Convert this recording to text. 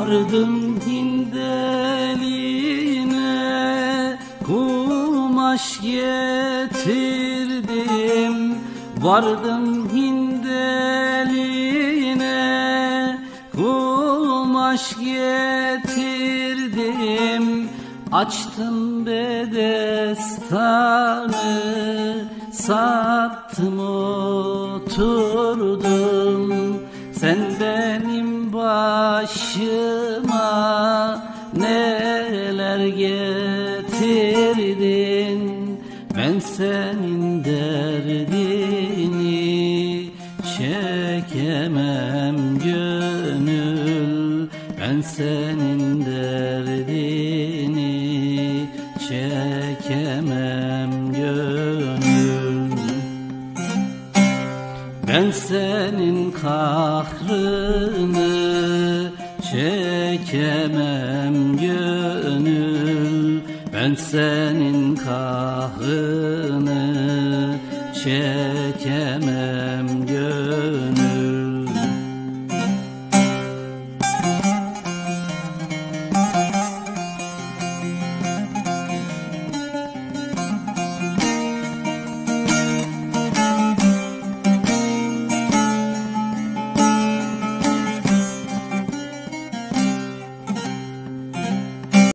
Vardım hindeline kumaş getirdim. Vardım hindeline kumaş getirdim. Açtım bedestanı sattım oturdum. Sen benim başıma neler getirdin? Ben senin derdini çekemem gönül. Ben senin derdini çekemem gönül Ben senin kahrını çekemem gönül. Ben senin kahrını çekemem